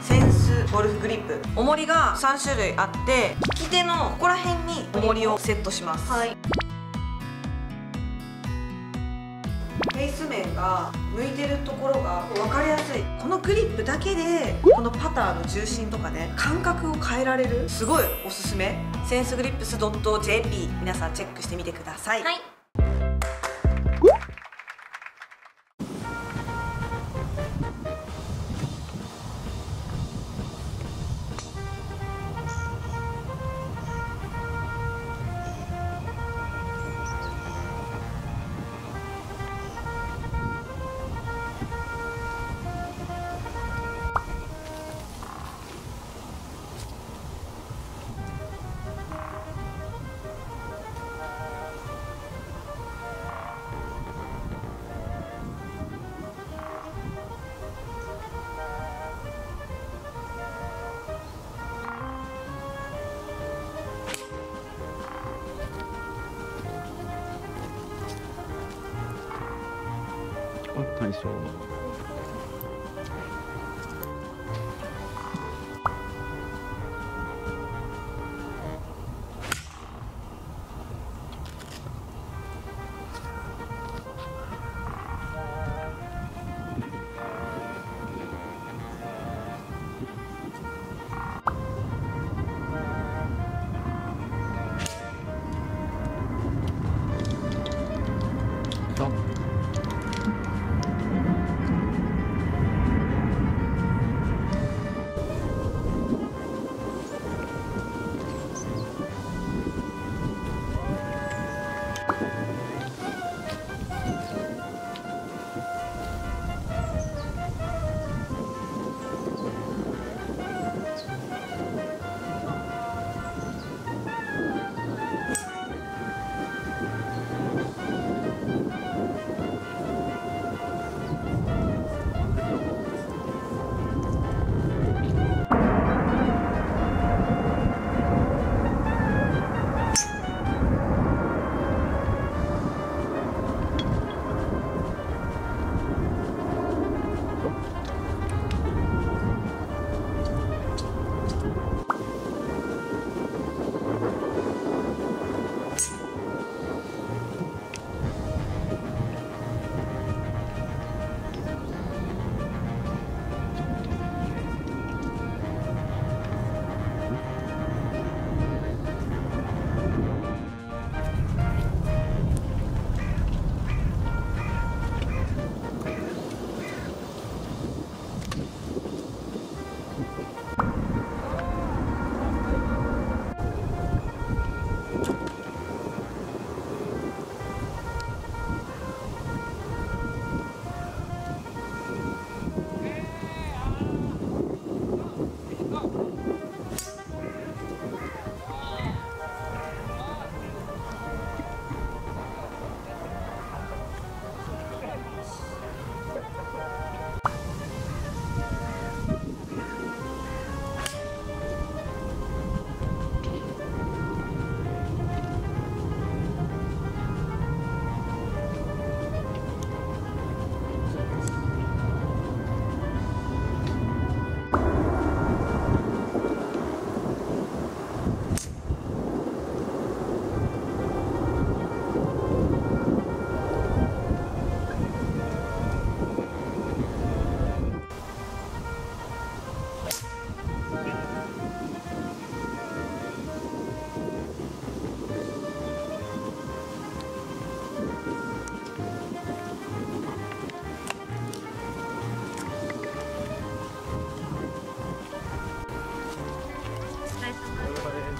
センスゴルフグリップ。重りが3種類あって利き手のここら辺に重りをセットします。はい。フェイス面が向いてるところが分かりやすい。このグリップだけでこのパターの重心とかね感覚を変えられるすごいおすすめ。センスグリップス .jp 皆さんチェックしてみてください、はいでしょう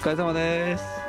疲れ様です。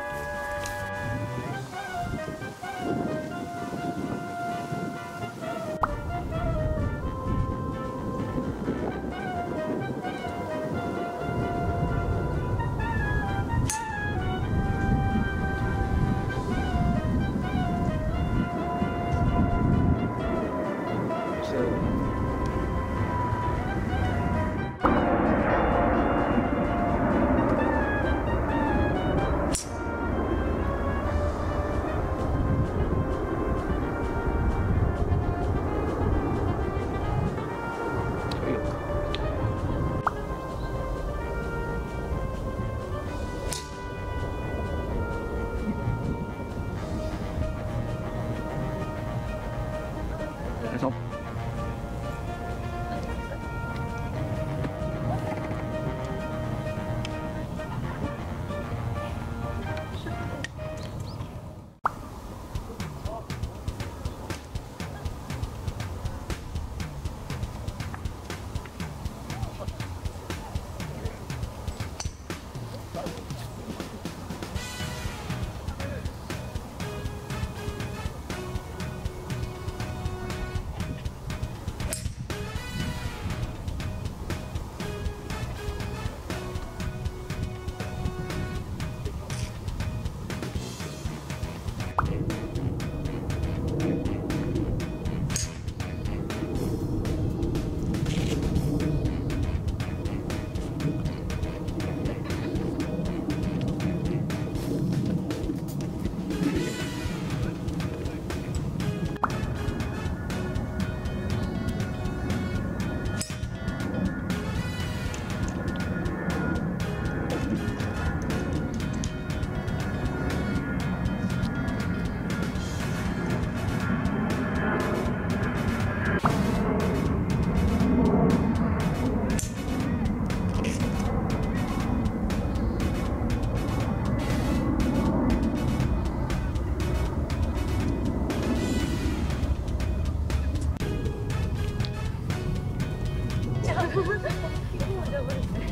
Oh,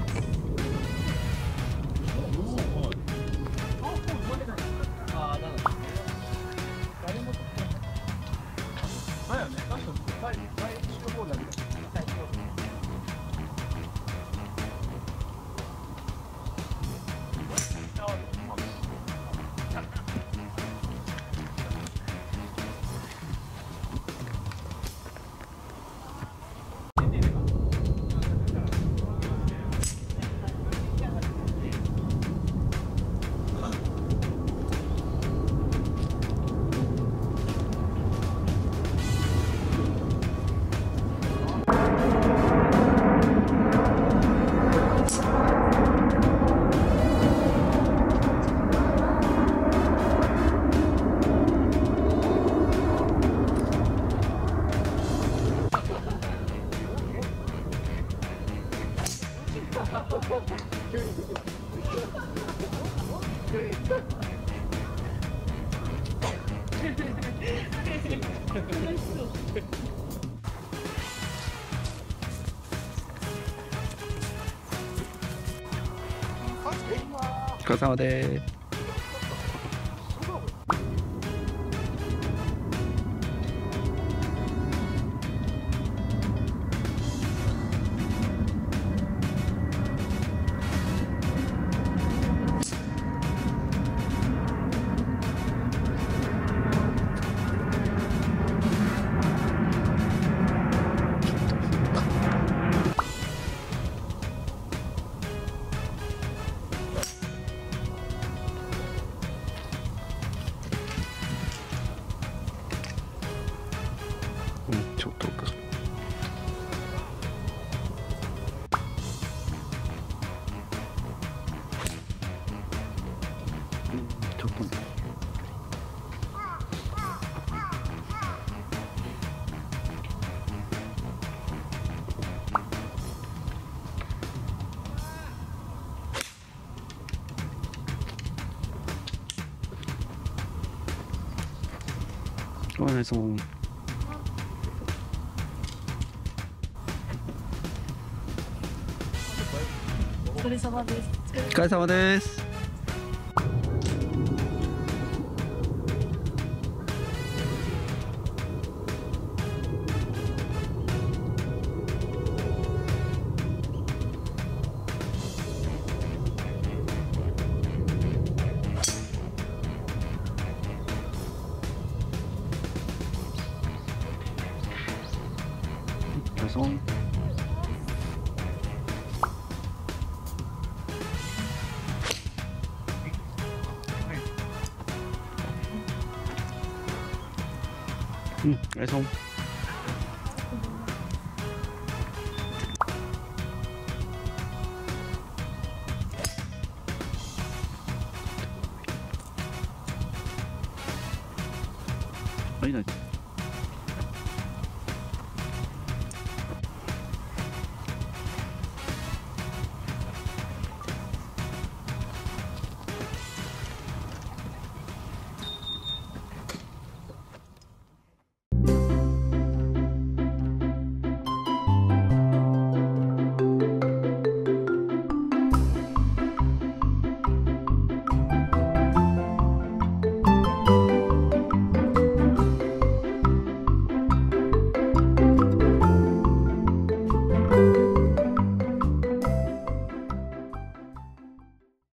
お疲れ様です。うんちょっとねお願いしますお疲れ様です。お疲れ様ですうん、お願いします。はい、ない。